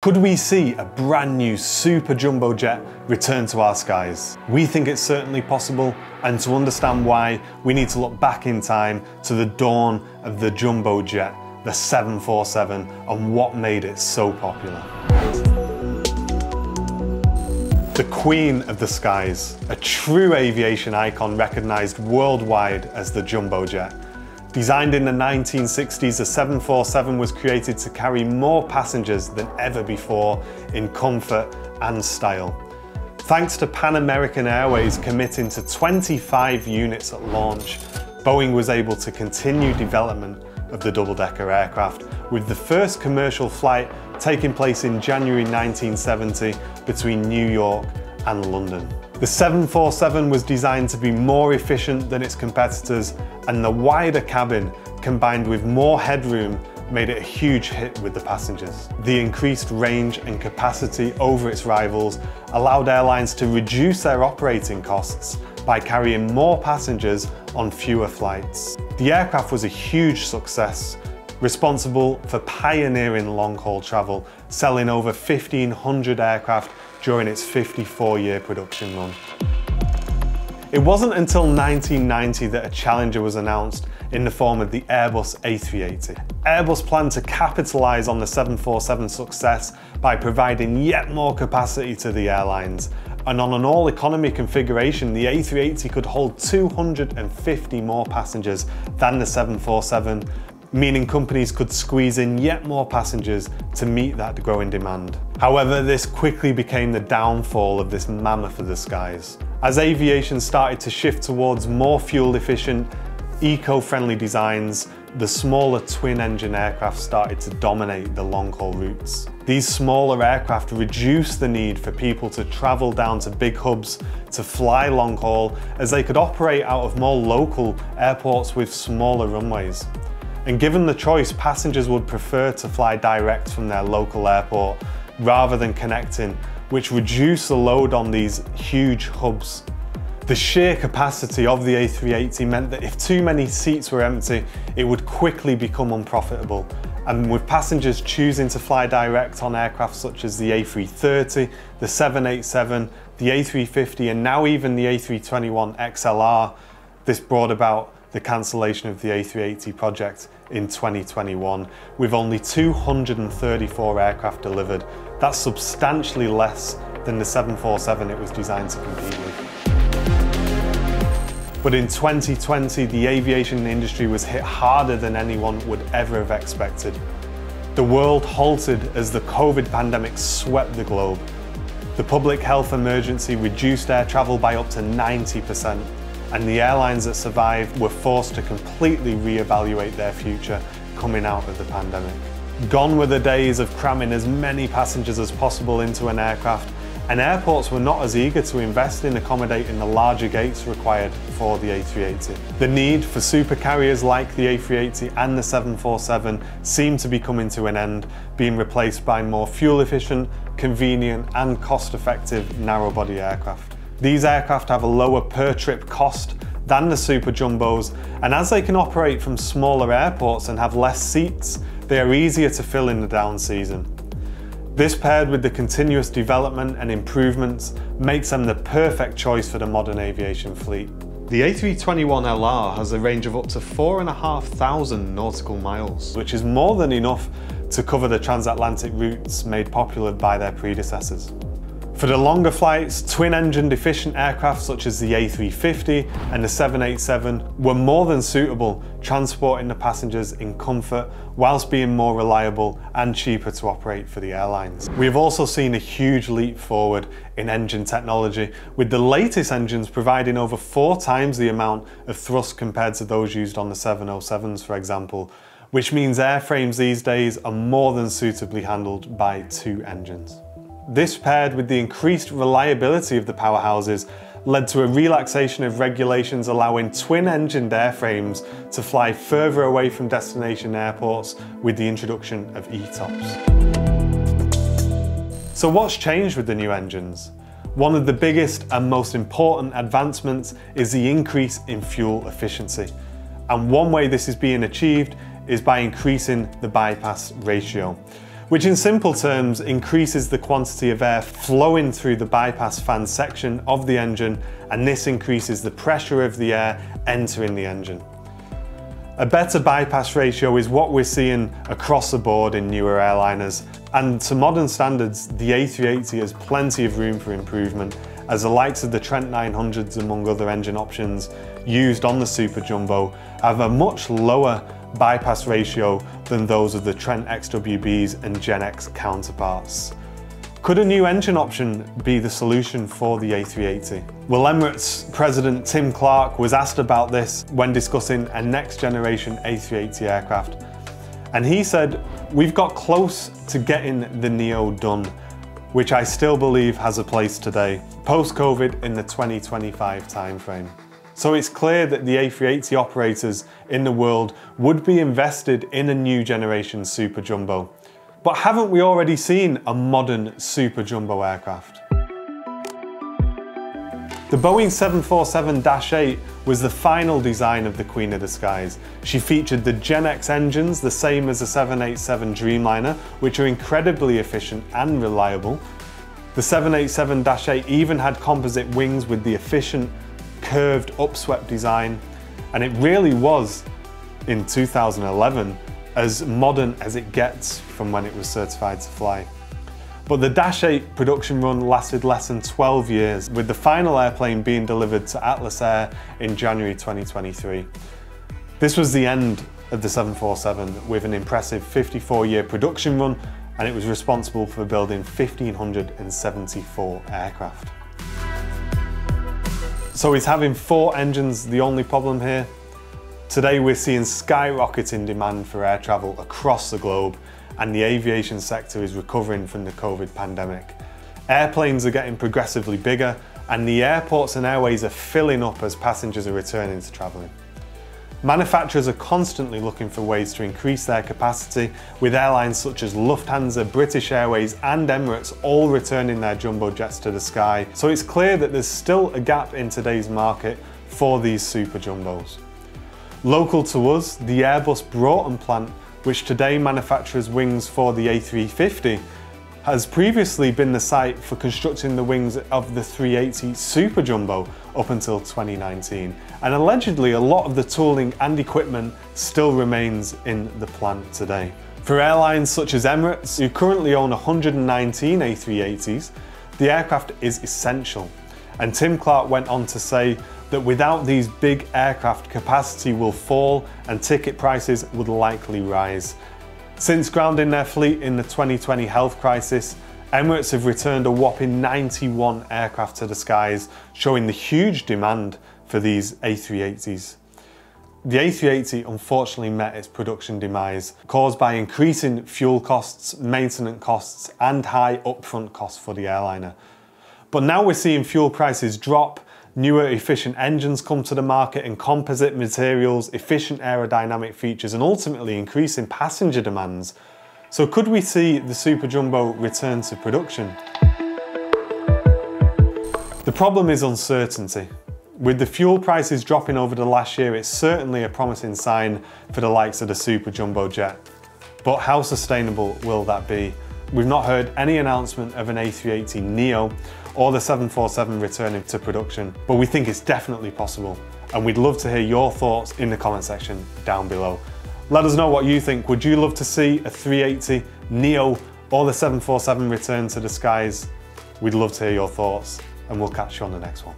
Could we see a brand new super jumbo jet return to our skies? We think it's certainly possible, and to understand why, we need to look back in time to the dawn of the jumbo jet, the 747, and what made it so popular. The Queen of the Skies, a true aviation icon recognised worldwide as the jumbo jet. Designed in the 1960s, the 747 was created to carry more passengers than ever before in comfort and style. Thanks to Pan American Airways committing to 25 units at launch, Boeing was able to continue development of the double-decker aircraft, with the first commercial flight taking place in January 1970 between New York and London. The 747 was designed to be more efficient than its competitors and the wider cabin combined with more headroom made it a huge hit with the passengers. The increased range and capacity over its rivals allowed airlines to reduce their operating costs by carrying more passengers on fewer flights. The aircraft was a huge success, responsible for pioneering long-haul travel, selling over 1,500 aircraft during its 54-year production run. It wasn't until 1990 that a challenger was announced in the form of the Airbus A380. Airbus planned to capitalise on the 747 success by providing yet more capacity to the airlines, and on an all-economy configuration, the A380 could hold 250 more passengers than the 747, meaning companies could squeeze in yet more passengers to meet that growing demand. However, this quickly became the downfall of this mammoth of the skies. As aviation started to shift towards more fuel efficient, eco-friendly designs, the smaller twin-engine aircraft started to dominate the long-haul routes. These smaller aircraft reduced the need for people to travel down to big hubs to fly long-haul as they could operate out of more local airports with smaller runways. And given the choice, passengers would prefer to fly direct from their local airport rather than connecting, which reduced the load on these huge hubs. The sheer capacity of the A380 meant that if too many seats were empty, it would quickly become unprofitable. And with passengers choosing to fly direct on aircraft such as the A330, the 787, the A350, and now even the A321 XLR, this brought about the cancellation of the A380 project in 2021 with only 234 aircraft delivered. That's substantially less than the 747 it was designed to compete with. But in 2020, the aviation industry was hit harder than anyone would ever have expected. The world halted as the COVID pandemic swept the globe. The public health emergency reduced air travel by up to 90% and the airlines that survived were forced to completely re-evaluate their future coming out of the pandemic. Gone were the days of cramming as many passengers as possible into an aircraft and airports were not as eager to invest in accommodating the larger gates required for the A380. The need for super carriers like the A380 and the 747 seemed to be coming to an end, being replaced by more fuel efficient, convenient and cost effective narrow body aircraft. These aircraft have a lower per trip cost than the Super Jumbos, and as they can operate from smaller airports and have less seats, they are easier to fill in the down season. This paired with the continuous development and improvements makes them the perfect choice for the modern aviation fleet. The A321LR has a range of up to 4,500 nautical miles, which is more than enough to cover the transatlantic routes made popular by their predecessors. For the longer flights, twin-engine efficient aircraft such as the A350 and the 787 were more than suitable, transporting the passengers in comfort whilst being more reliable and cheaper to operate for the airlines. We have also seen a huge leap forward in engine technology, with the latest engines providing over four times the amount of thrust compared to those used on the 707s, for example, which means airframes these days are more than suitably handled by two engines. This paired with the increased reliability of the powerhouses led to a relaxation of regulations allowing twin-engined airframes to fly further away from destination airports with the introduction of ETOPS. So what's changed with the new engines? One of the biggest and most important advancements is the increase in fuel efficiency. And one way this is being achieved is by increasing the bypass ratio which in simple terms increases the quantity of air flowing through the bypass fan section of the engine and this increases the pressure of the air entering the engine. A better bypass ratio is what we're seeing across the board in newer airliners and to modern standards the A380 has plenty of room for improvement as the likes of the Trent 900s among other engine options used on the Super Jumbo have a much lower bypass ratio than those of the Trent XWBs and GEnx counterparts. Could a new engine option be the solution for the A380? Well, Emirates President Tim Clark was asked about this when discussing a next generation A380 aircraft. And he said, We've got close to getting the Neo done, which I still believe has a place today, post COVID in the 2025 timeframe. So it's clear that the A380 operators in the world would be invested in a new generation Super Jumbo. But haven't we already seen a modern Super Jumbo aircraft? The Boeing 747-8 was the final design of the Queen of the Skies. She featured the GEnx engines, the same as the 787 Dreamliner, which are incredibly efficient and reliable. The 787-8 even had composite wings with the efficient curved upswept design and it really was in 2011 as modern as it gets from when it was certified to fly. But the Dash 8 production run lasted less than 12 years, with the final airplane being delivered to Atlas Air in January 2023. This was the end of the 747 with an impressive 54 year production run and it was responsible for building 1,574 aircraft. So he's having four engines the only problem here? Today we're seeing skyrocketing demand for air travel across the globe and the aviation sector is recovering from the COVID pandemic. Airplanes are getting progressively bigger and the airports and airways are filling up as passengers are returning to travelling. Manufacturers are constantly looking for ways to increase their capacity, with airlines such as Lufthansa, British Airways and Emirates all returning their jumbo jets to the sky. So it's clear that there's still a gap in today's market for these super jumbos. Local to us, the Airbus Broughton plant, which today manufactures wings for the A350, has previously been the site for constructing the wings of the 380 Super Jumbo up until 2019. And allegedly a lot of the tooling and equipment still remains in the plant today. For airlines such as Emirates, who currently own 119 A380s, the aircraft is essential. And Tim Clark went on to say that without these big aircraft, capacity will fall and ticket prices would likely rise. Since grounding their fleet in the 2020 health crisis, Emirates have returned a whopping 91 aircraft to the skies, showing the huge demand for these A380s. The A380 unfortunately met its production demise, caused by increasing fuel costs, maintenance costs, and high upfront costs for the airliner. But now we're seeing fuel prices drop newer efficient engines come to the market and composite materials, efficient aerodynamic features and ultimately increasing passenger demands. So could we see the Super Jumbo return to production? The problem is uncertainty. With the fuel prices dropping over the last year, it's certainly a promising sign for the likes of the Super Jumbo jet. But how sustainable will that be? We've not heard any announcement of an A380 Neo or the 747 returning to production, but we think it's definitely possible. And we'd love to hear your thoughts in the comment section down below. Let us know what you think. Would you love to see a 380 Neo or the 747 return to the skies? We'd love to hear your thoughts and we'll catch you on the next one.